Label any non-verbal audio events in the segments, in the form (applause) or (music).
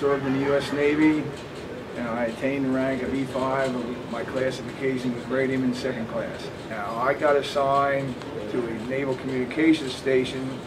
Served in the U.S. Navy, and I attained the rank of E5. My classification was Radioman second class. Now, I got assigned to a Naval Communications Station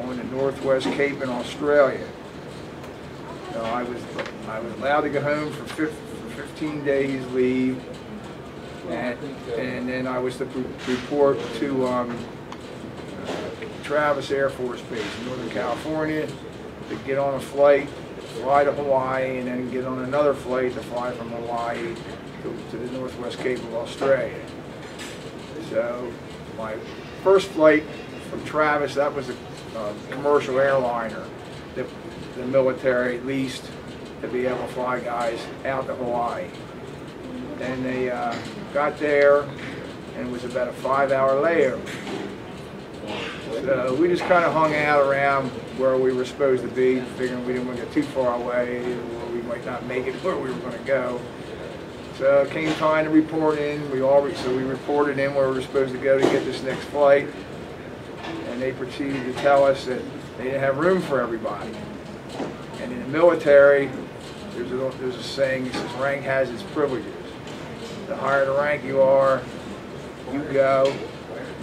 on the Northwest Cape in Australia. I was I was allowed to go home for, for 15 days leave, and, and then I was to report to um, Travis Air Force Base in Northern California to get on a flight, fly to Hawaii, and then get on another flight to fly from Hawaii to, to the Northwest Cape of Australia. So my first flight from Travis, that was a uh, commercial airliner that the military leased to be able to fly guys out to Hawaii. And they uh, got there, and it was about a five-hour layover. So we just kind of hung out around where we were supposed to be, figuring we didn't want to get too far away, or we might not make it (laughs) where we were going to go. So it came time to report in. We all so we reported in where we were supposed to go to get this next flight, and they proceeded to tell us that they didn't have room for everybody. And in the military, there's a, there's a saying that says rank has its privileges. The higher the rank you are, you go.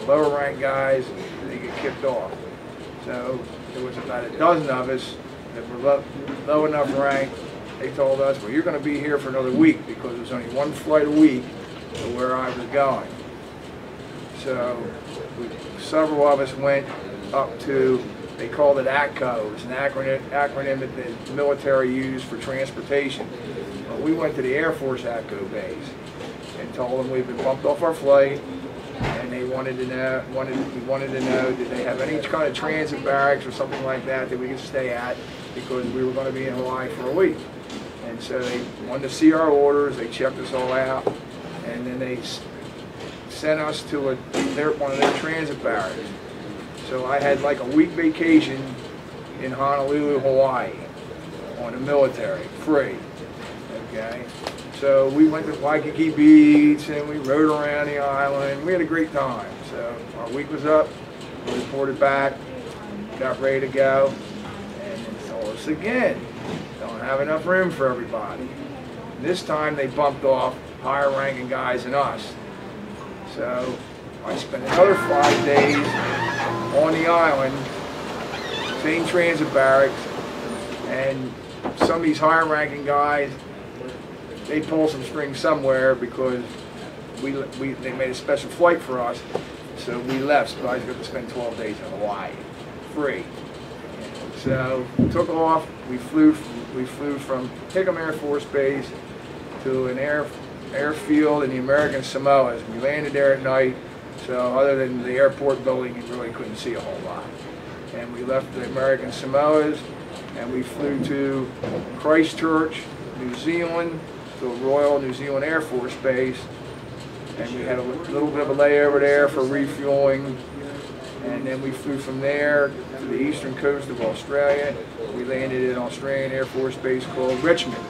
The lower rank guys, they get kicked off. So there was about a dozen of us that were low, low enough rank. They told us, well, you're going to be here for another week because there's only one flight a week to where I was going. So we, several of us went up to, they called it ATCO. It's an acronym, acronym that the military used for transportation. Well, we went to the Air Force ATCO base and told them we'd been bumped off our flight wanted to know wanted we wanted to know did they have any kind of transit barracks or something like that that we could stay at because we were going to be in Hawaii for a week. And so they wanted to see our orders. They checked us all out, and then they sent us to a their, one of their transit barracks. So I had like a week vacation in Honolulu, Hawaii, on the military, free. Okay. So we went to Waikiki Beach and we rode around the island. We had a great time. So our week was up. We reported back, got ready to go, and they told us again, don't have enough room for everybody. This time they bumped off higher ranking guys than us. So I spent another five days on the island, same transit barracks, and some of these higher ranking guys they pulled some strings somewhere because we, we they made a special flight for us. So we left, so I was going to spend 12 days in Hawaii, free. So we took off. We flew. We flew from Hickam Air Force Base to an air airfield in the American Samoas. We landed there at night. So other than the airport building, you really couldn't see a whole lot. And we left the American Samoas, and we flew to Christchurch, New Zealand, a Royal New Zealand Air Force Base, and we had a little bit of a layover there for refueling, and then we flew from there to the eastern coast of Australia. We landed at an Australian Air Force Base called Richmond,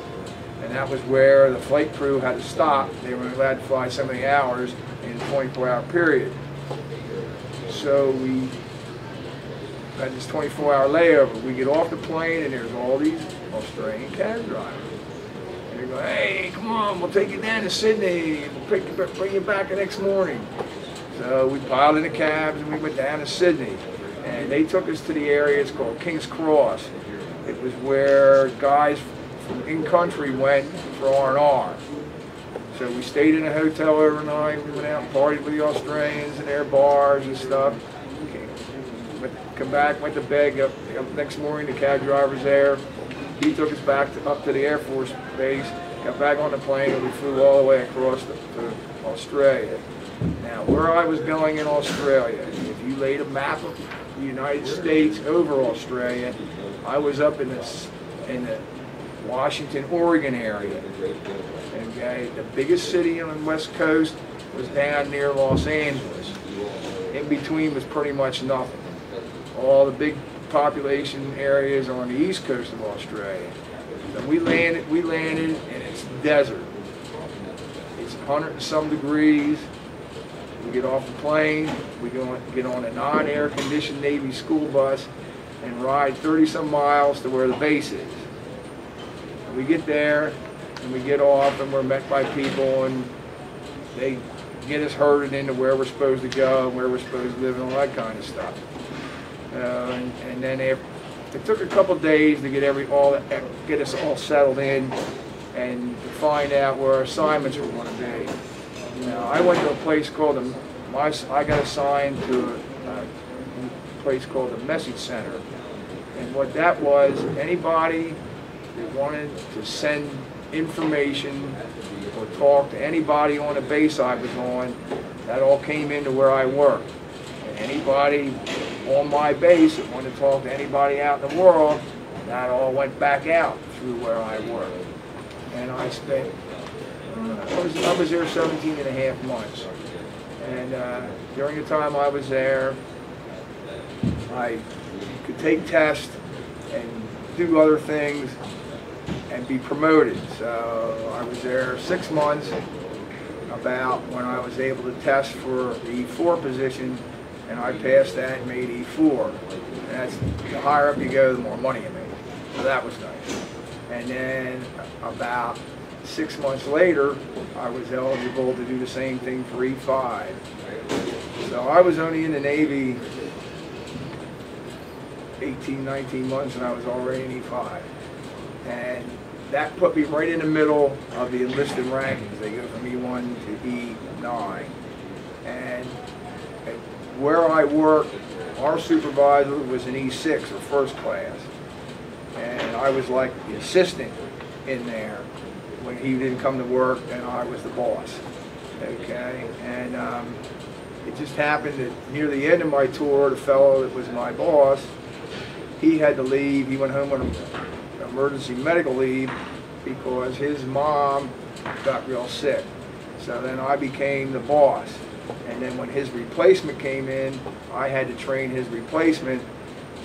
and that was where the flight crew had to stop. They were allowed to fly so many hours in a 24-hour period. So we had this 24-hour layover. We get off the plane, and there's all these Australian cab drivers go, hey, come on, we'll take you down to Sydney. We'll you, bring you back the next morning. So we piled in the cabs and we went down to Sydney. And they took us to the area, it's called King's Cross. It was where guys from in-country went for R&R. So we stayed in a hotel overnight. We went out and partied with the Australians and their bars and stuff. Came, come back, went to bed, got, got next morning the cab driver's there. He took us back to, up to the Air Force Base, got back on the plane, and we flew all the way across the, to Australia. Now, where I was going in Australia, if you laid a map of the United States over Australia, I was up in this in the Washington, Oregon area. Okay, the biggest city on the west coast was down near Los Angeles. In between was pretty much nothing. All the big population areas on the east coast of Australia. We landed, we landed, and it's desert. It's 100 and some degrees. We get off the plane. We go get on a non-air conditioned Navy school bus, and ride 30 some miles to where the base is. And we get there and we get off and we're met by people and they get us herded into where we're supposed to go and where we're supposed to live and all that kind of stuff. And, and then after, it took a couple days to get every all get us all settled in and to find out where our assignments were going to be. I went to a place called the my I got assigned to a, a place called the Message Center, and what that was, anybody that wanted to send information or talk to anybody on the base I was on, that all came into where I worked. Anybody on my base that wanted to talk to anybody out in the world, that all went back out through where I worked. And I spent, I was, I was there 17 and a half months. And uh, during the time I was there, I could take tests and do other things and be promoted. So I was there six months about when I was able to test for the E4 position and I passed that and made E4. And that's, the higher up you go, the more money you make. So that was nice. And then about six months later, I was eligible to do the same thing for E5. So I was only in the Navy 18, 19 months and I was already in E5. And that put me right in the middle of the enlisted rankings. They go from E1 to E9. And where I worked, our supervisor was an E6 or first class. And I was like the assistant in there when he didn't come to work and I was the boss. Okay, and um, it just happened that near the end of my tour, the fellow that was my boss, he had to leave. He went home on emergency medical leave because his mom got real sick. So then I became the boss. And then when his replacement came in, I had to train his replacement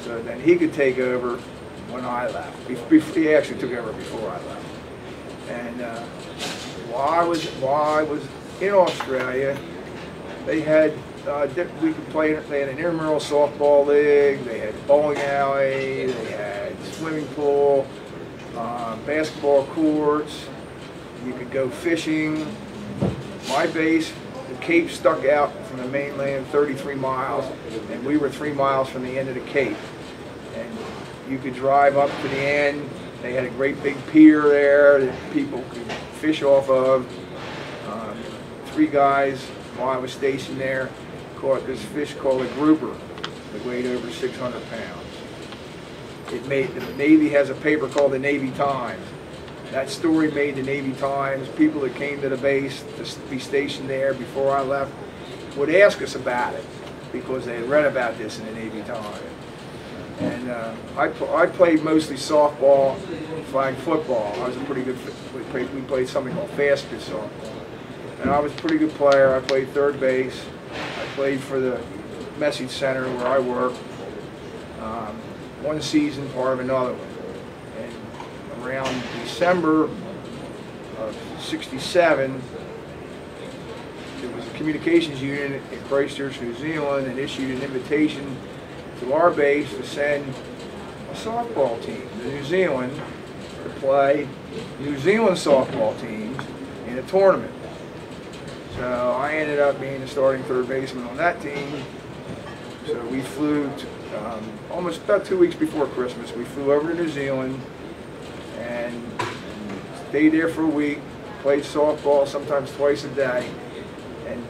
so then he could take over when I left. He actually took over before I left. And uh, while I was while I was in Australia, they had uh, we could play. They had an intramural softball league. They had bowling alley. They had swimming pool, uh, basketball courts. You could go fishing. My base Cape stuck out from the mainland 33 miles, and we were three miles from the end of the Cape. And you could drive up to the end. They had a great big pier there that people could fish off of. Um, three guys, while I was stationed there, caught this fish called a grouper that weighed over 600 pounds. It made the Navy has a paper called the Navy Times that story made the Navy Times. People that came to the base to be stationed there before I left would ask us about it because they had read about this in the Navy Times. And uh, I, I played mostly softball, flag football. I was a pretty good, we played, we played something called fast pitch softball. And I was a pretty good player. I played third base. I played for the message center where I worked. Um, one season, part of another one around December of 67, there was a communications unit in Christchurch, New Zealand, and issued an invitation to our base to send a softball team to New Zealand to play New Zealand softball teams in a tournament. So I ended up being the starting third baseman on that team. So we flew to, um, almost about two weeks before Christmas. We flew over to New Zealand and stayed there for a week, played softball sometimes twice a day. And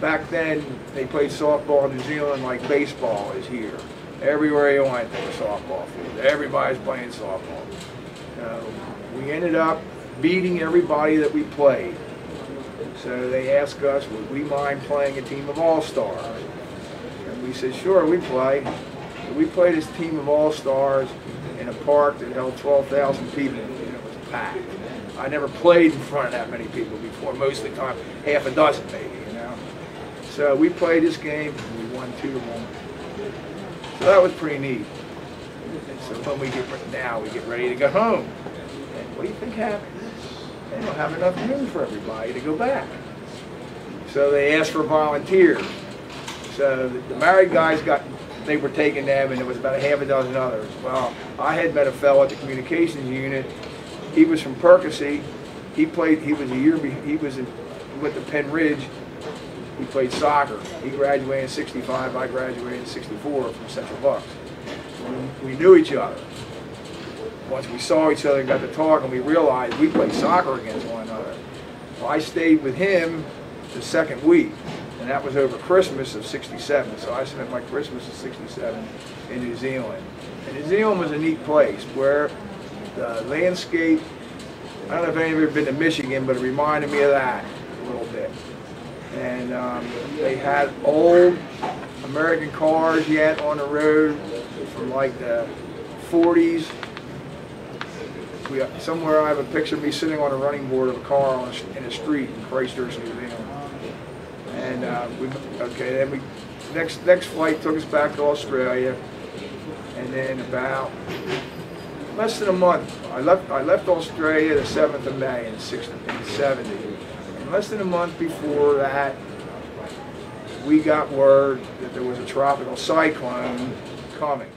back then, they played softball in New Zealand like baseball is here. Everywhere you went, there was softball field. Everybody's playing softball. Uh, we ended up beating everybody that we played. So they asked us, would we mind playing a team of all-stars? And we said, sure, we play. So we played this team of all-stars a park that held 12,000 people, it was packed. I never played in front of that many people before, most of the time half a dozen maybe, you know. So we played this game, and we won two to one. So that was pretty neat. So when we get now, we get ready to go home. And what do you think happened? They don't have enough room for everybody to go back. So they asked for volunteers. So the married guys got they were taking them, and there was about a half a dozen others. Well, I had met a fellow at the communications unit. He was from Perkasie. He played. He was a year. He was in, with the Pennridge. He played soccer. He graduated in '65. I graduated in '64 from Central Bucks. We knew each other. Once we saw each other and got to talk, and we realized we played soccer against one another. Well, I stayed with him the second week, and that was over Christmas of '67. So I spent my Christmas of '67 in New Zealand. And New Zealand was a neat place where the landscape. I don't know if any of you have been to Michigan, but it reminded me of that a little bit. And um, they had old American cars yet on the road from like the 40s. We, somewhere I have a picture of me sitting on a running board of a car on a, in a street in Christchurch, New Zealand. And uh, we, okay, then we, next next flight took us back to Australia, and then about less than a month, I left I left Australia the 7th of May in, 60, 70. And less than a month before that, we got word that there was a tropical cyclone coming.